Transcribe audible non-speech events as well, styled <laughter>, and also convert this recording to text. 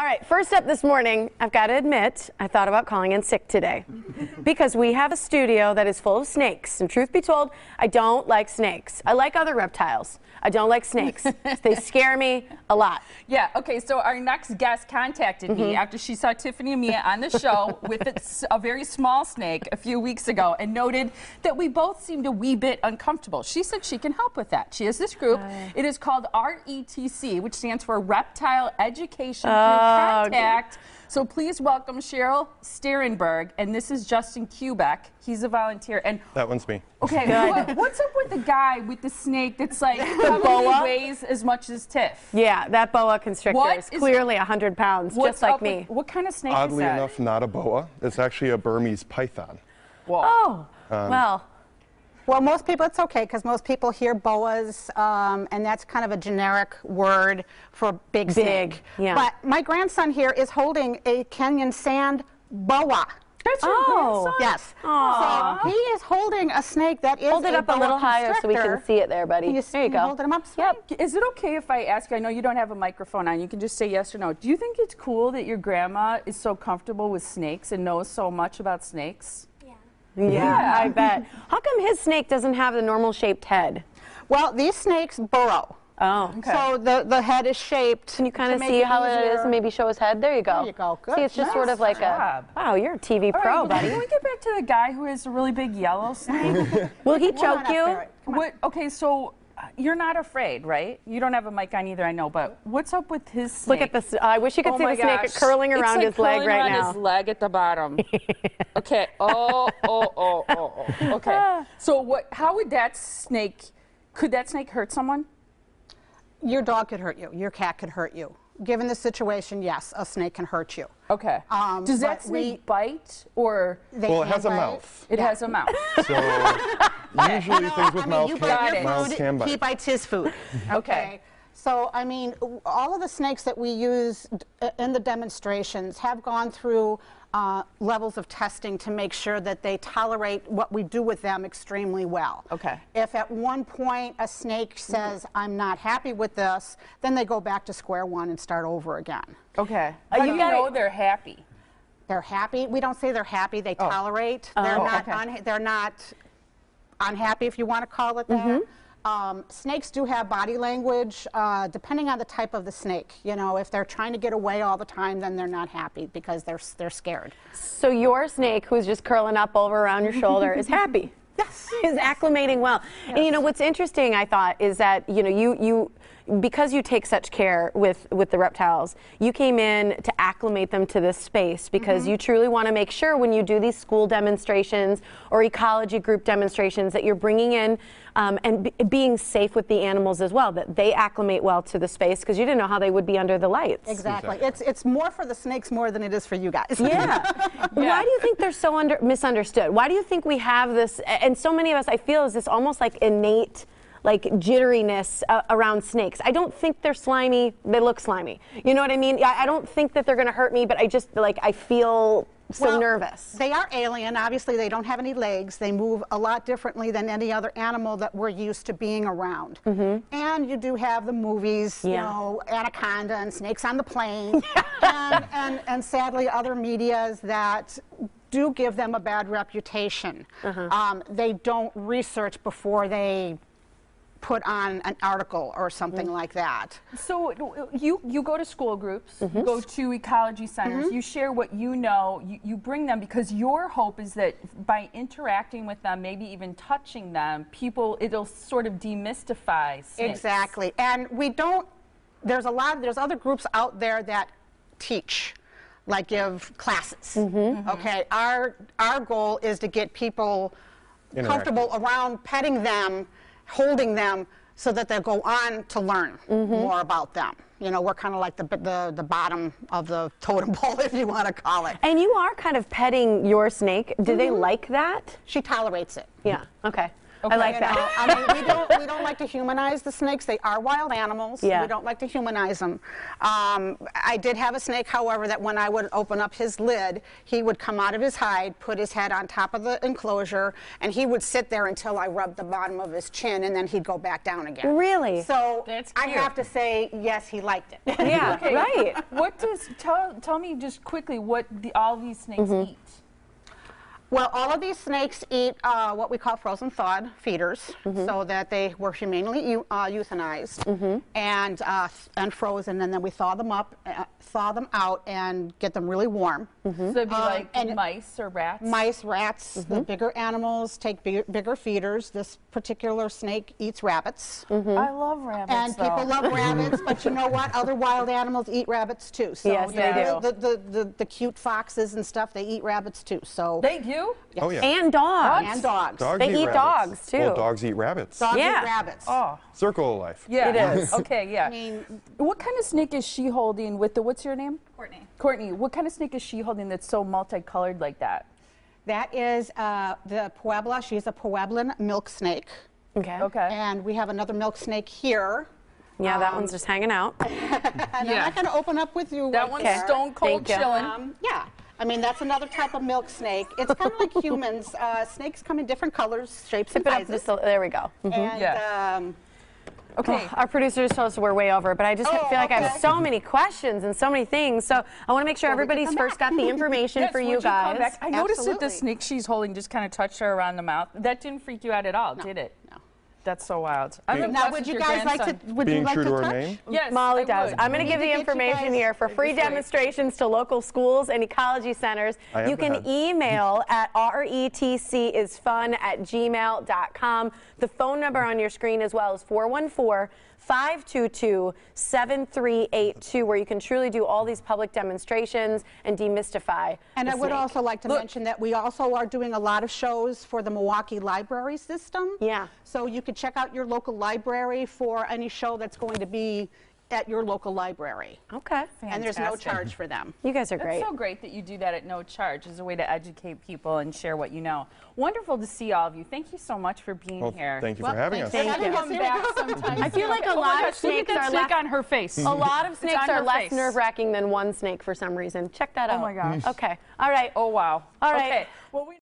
All right, first up this morning, I've got to admit, I thought about calling in sick today <laughs> because we have a studio that is full of snakes. And truth be told, I don't like snakes. I like other reptiles. I don't like snakes. <laughs> they scare me a lot. Yeah, okay, so our next guest contacted me mm-hmm. after she saw Tiffany and Mia on the show <laughs> with a very small snake a few weeks ago and noted that we both seemed a wee bit uncomfortable. She said she can help with that. She has this group. Uh. it is called RETC, which stands for Reptile Education Through Oh, okay. Contact. So please welcome Cheryl Sterrenburg, and this is Justin Kubeck. He's a volunteer. And That one's me. okay, <laughs> what, what's up with the guy with the snake that's like boa? probably weighs as much as Tiff? Yeah, that boa constrictor What is is- clearly 100 pounds, just like up with- me. what kind of snake is that? Oddly that? enough, not a boa. It's actually a Burmese python. Whoa. Oh, Um, well, Well, most people, it's okay because most people hear boas, um, and that's kind of a generic word for big, Big, snake. yeah. But my grandson here is holding a Kenyan sand boa. That's your Oh. grandson? Yes. Aw. So he is holding a snake that is hold it a up a little higher so we can see it there, buddy. You, there you can go. hold it up? Yep. Is it okay if I ask you? I know you don't have a microphone on. You can just say yes or no. Do you think it's cool that your grandma is so comfortable with snakes and knows so much about snakes? Yeah. Yeah, I bet. How come his snake doesn't have the normal shaped head? Well, these snakes burrow. Oh, Okay. So the, the head is shaped. Can you kind of see it how it is easier. and maybe show his head? There you go. There you go. Good See, it's just sort of like job. a. Wow, you're a TV All right, pro, well, buddy. Can we get back to the guy who has a really big yellow snake? <laughs> <laughs> Will he choke you? Barrett. Come on. what? Okay, so uh, you're not afraid, right? You don't have a mic on either, I know. But what's up with his snake? Look at this. I wish you could Oh see my the snake gosh. curling around like his leg right around now. his leg at the bottom. <laughs> okay. Oh, oh, oh, oh, oh. Okay. So what? How would that snake? Could that snake hurt someone? Your dog could hurt you. Your cat could hurt you. Given the situation, yes, a snake can hurt you. Okay. Um, Does that snake we- bite or They Well, it can has a mouth. it has a mouth? <laughs> So usually things with I mean, mouth you can, bite your mouths can bite. he bites his food. <laughs> Okay. So, I mean, all of the snakes that we use d- uh, in the demonstrations have gone through uh, levels of testing to make sure that they tolerate what we do with them extremely well. Okay. If at one point a snake says, I'm not happy with this, then they go back to square one and start over again. Okay. Uh, you gotta- know they're happy? They're happy. We don't say they're happy. They tolerate. they're Oh, not. okay. unha- they're not unhappy, if you want to call it that. Mm-hmm. Um, snakes do have body language, uh, depending on the type of the snake. You know, if they're trying to get away all the time, then they're not happy because they're they're scared. So your snake, who's just curling up over around your shoulder, is <laughs> happy. Yes. <laughs> Is acclimating well. And you know what's interesting, I thought, is that you know you you because you take such care with with the reptiles, you came in to acclimate them to this space because Mm-hmm. you truly want to make sure when you do these school demonstrations or ecology group demonstrations that you're bringing in um, and be, being safe with the animals as well, that they acclimate well to the space because you didn't know how they would be under the lights. Exactly. It's it's more for the snakes more than it is for you guys. Yeah. <laughs> Why do you think they're so under, misunderstood? Why do you think we have this? And so many of us, I feel, is this almost like innate, like jitteriness uh, around snakes. I don't think they're slimy. They look slimy. You know what I mean? I, I don't think that they're going to hurt me, but I just like I feel so Well, nervous. They are alien. Obviously, they don't have any legs. They move a lot differently than any other animal that we're used to being around. And you do have the movies, you know, Anaconda and Snakes on the Plane, <laughs> and, and, and sadly other medias that do give them a bad reputation. Um, they don't research before they put on an article or something mm-hmm. like that. So you you go to school groups, Mm-hmm. you go to ecology centers, mm-hmm. you share what you know, you, you bring them because your hope is that by interacting with them, maybe even touching them, people it'll sort of demystify snakes. Exactly. And we don't, there's a lot, there's other groups out there that teach, like give classes. Mm-hmm. Okay. Our, our goal is to get people comfortable around petting them, holding them, so that they'll go on to learn mm-hmm. more about them. You know, we're kind of like the, the, the bottom of the <laughs> totem pole, if you want to call it. and you are kind of petting your snake. Do they mm-hmm. like that? She tolerates it. Yeah. Okay. I like You know, that. I mean, we don't, we don't like to humanize the snakes. They are wild animals. Yeah. We don't like to humanize them. Um, I did have a snake, however, that when I would open up his lid, he would come out of his hide, put his head on top of the enclosure, and he would sit there until I rubbed the bottom of his chin, and then he'd go back down again. Really? So That's I have to say, yes, he liked it. Yeah, Okay. right. What does tell tell me just quickly what the, all these snakes Mm-hmm. eat? Well, all of these snakes eat uh, what we call frozen thawed feeders, Mm-hmm. so that they were humanely uh, euthanized and uh, and frozen, and then we thaw them up, uh, thaw them out, and get them really warm. Mm-hmm. So it'd be Um, like and- mice or rats. Mice, rats, Mm-hmm. the bigger animals take bigger, bigger feeders. This particular snake eats rabbits. Mm-hmm. I love rabbits. And people love rabbits, but you know what? <laughs> Other wild animals eat rabbits too. So Yes, they know, do. The, the, the, the cute foxes and stuff, they eat rabbits too. So They do. Oh, yeah. And dogs. and dogs. Dogs They eat rabbits. dogs, too. Well, dogs eat rabbits. Dogs Yeah. eat rabbits. Oh. Circle of life. Yeah. It is. <laughs> Okay, yeah. I mean- what kind of snake is she holding with the, what's your name? Courtney. Courtney, what kind of snake is she holding that's so multicolored like that? That is uh, the Puebla. She's a Pueblan milk snake. Okay. Okay. And we have another milk snake here. Yeah, that one's just hanging out. <laughs> And Yeah. I'm not going to open up with you. That right one's there. stone cold Thank you. chilling. Um, yeah. I mean, that's another type of milk snake. It's kind of like <laughs> humans. Uh, snakes come in different colors, shapes, Tip and it sizes. just a, there we go. and Yeah. um, okay. Oh. Our producers told us we're way over, but I just Oh, feel like I have so many questions and so many things. So I want to make sure Well, everybody's first back. got the information Yes, for you guys. back? I noticed that the snake she's holding just kind of touched her around the mouth. That didn't freak you out at all, did it? No. That's so wild. I'm Being- impressed Now, would with you your guys like grandson. to? Would you Being like true to to our touch? name. Yes, Molly I does. would. I'm going to give need the get you information guys- here for free demonstrations to local schools and ecology centers. I have You can head. email at retcisfun at gmail.com. The phone number on your screen as well is 414 522 7382, where you can truly do all these public demonstrations and demystify. And the I would snake. also like to mention that we also are doing a lot of shows for the Milwaukee Library System. Yeah. So you could check out your local library for any show that's going to be at your local library. Okay. And there's no charge for them. You guys are That's great. so great that you do that at no charge as a way to educate people and share what you know. Wonderful to see all of you. Thank you so much for being Well, here. thank you Well, for having us. for Thank you. Come back sometime. I feel like a Oh lot of gosh, look at snakes are snake on her face. A lot of <laughs> snakes are less face. nerve wracking than one snake for some reason. Check that oh out. Oh my gosh. Okay. All right. Oh wow. All right. Okay. Well, we